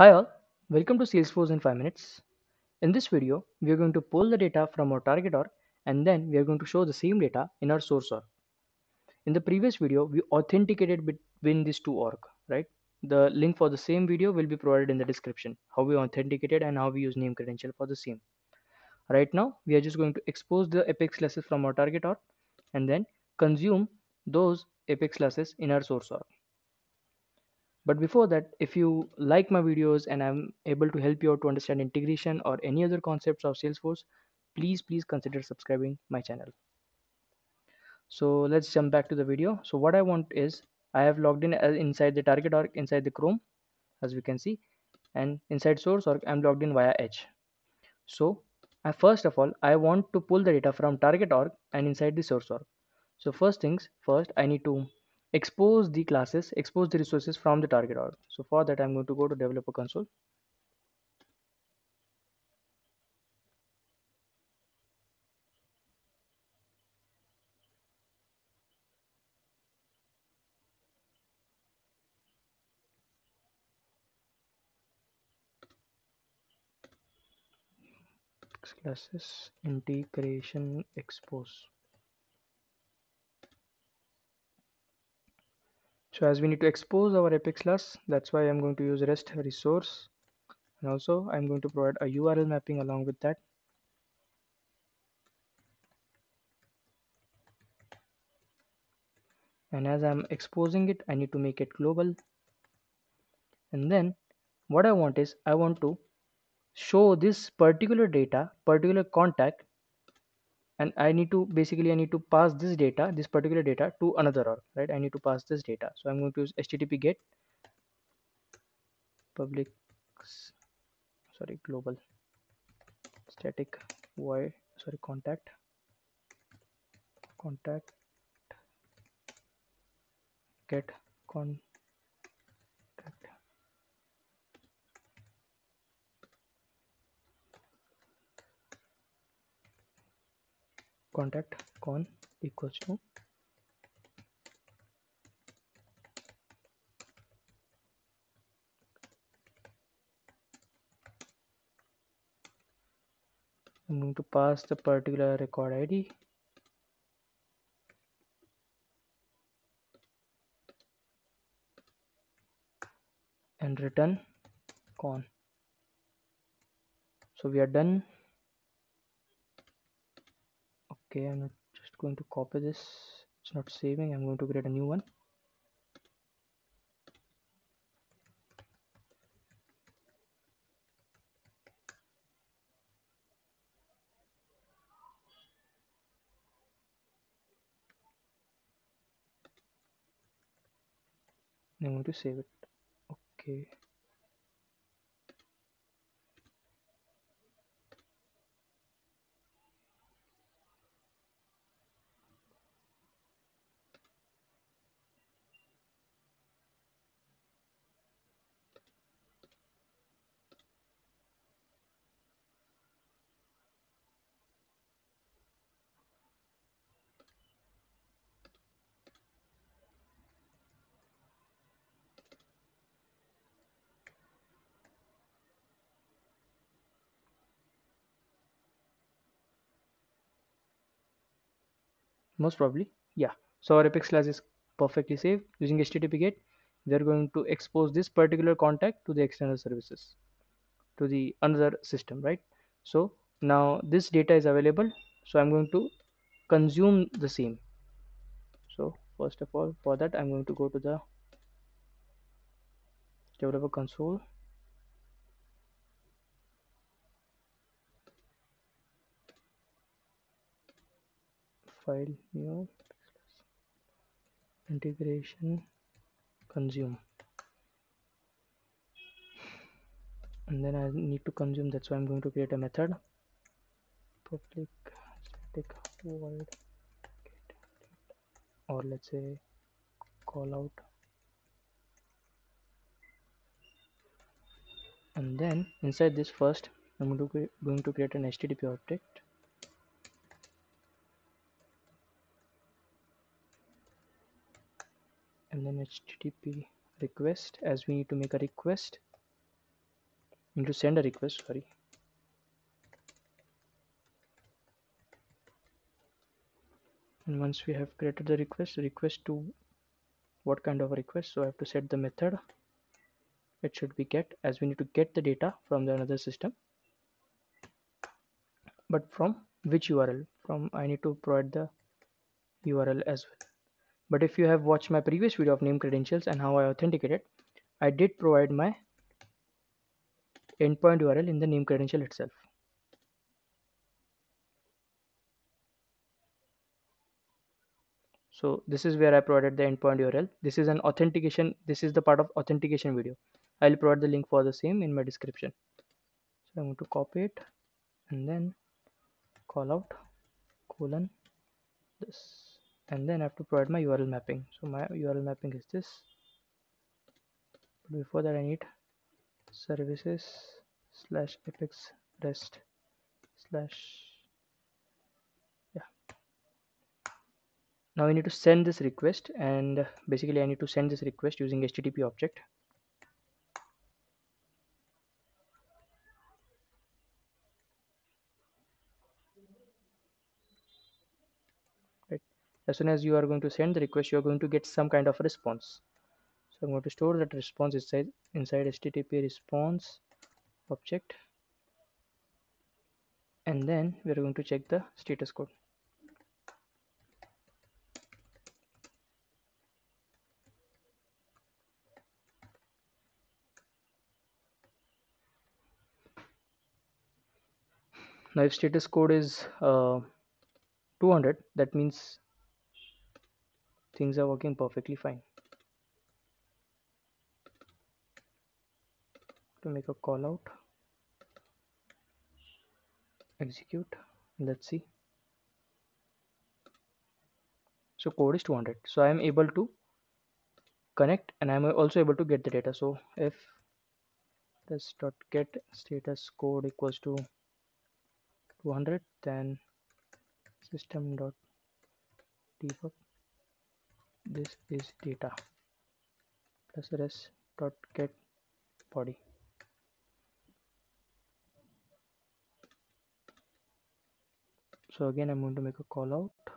Hi all, welcome to Salesforce in 5 minutes. In this video, we are going to pull the data from our target org and then we are going to show the same data in our source org. In the previous video, we authenticated between these two org, right? The link for the same video will be provided in the description, how we authenticated and how we use name credential for the same. Right now, we are just going to expose the Apex classes from our target org and then consume those Apex classes in our source org but before that if you like my videos and i'm able to help you out to understand integration or any other concepts of salesforce please please consider subscribing my channel. So let's jump back to the video. So what i want is i have logged in uh, inside the target org inside the chrome as we can see and inside source org i'm logged in via edge. So I, first of all i want to pull the data from target org and inside the source org. So first things first i need to expose the classes expose the resources from the target org. So for that i'm going to go to developer console. Classes integration expose so as we need to expose our apex class that's why i'm going to use rest resource. And also i'm going to provide a url mapping along with that. And as i'm exposing it i need to make it global. And then what i want is i want to show this particular data particular contact and I need to basically I need to pass this data this particular data to another org right? I need to pass this data. So I'm going to use HTTP get public sorry global static void sorry contact contact get con contact con equals to I'm going to pass the particular record ID and return con. So we are done okay i'm just going to copy this. It's not saving. I'm going to create a new one. I'm going to save it. Okay most probably. Yeah. So our apex class is perfectly safe. Using http get they're going to expose this particular contact to the external services to the another system right? So now this data is available. So i'm going to consume the same. So first of all for that i'm going to go to the developer console file new integration consume. And then I need to consume that's why I'm going to create a method. Public static void or let's say call out. And then inside this first I'm going to, going to create an HTTP object and then http request as we need to make a request. Need to send a request sorry. And once we have created the request request to what kind of request? So I have to set the method. It should be get as we need to get the data from the another system. But from which URL from I need to provide the URL as well but if you have watched my previous video of name credentials and how I authenticated I did provide my endpoint URL in the name credential itself. So this is where I provided the endpoint URL this is an authentication this is the part of authentication video. I'll provide the link for the same in my description. So I'm going to copy it and then call out colon this and then I have to provide my URL mapping. So my URL mapping is this. Before that I need services slash apex rest slash Yeah. now I need to send this request and basically I need to send this request using HTTP object as soon as you are going to send the request you are going to get some kind of response. So I'm going to store that response inside inside HTTP response object. And then we are going to check the status code. Now if status code is uh, 200 that means things are working perfectly fine. To make a call out. Execute. Let's see. So code is 200 so I am able to connect and I'm also able to get the data. So if this dot get status code equals to 200 then system dot debug this is data. Plus res dot get body. So again I'm going to make a call out.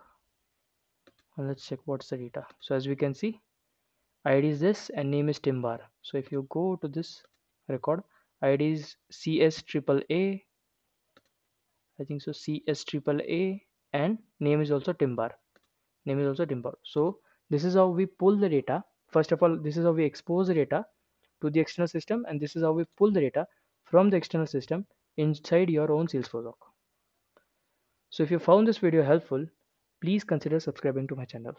And let's check what's the data. So as we can see id is this and name is timbar. So if you go to this record id is cs triple a. I think so CS triple A and name is also Timbar. Name is also Timbar. So this is how we pull the data first of all this is how we expose the data to the external system and this is how we pull the data from the external system inside your own Salesforce. So if you found this video helpful please consider subscribing to my channel.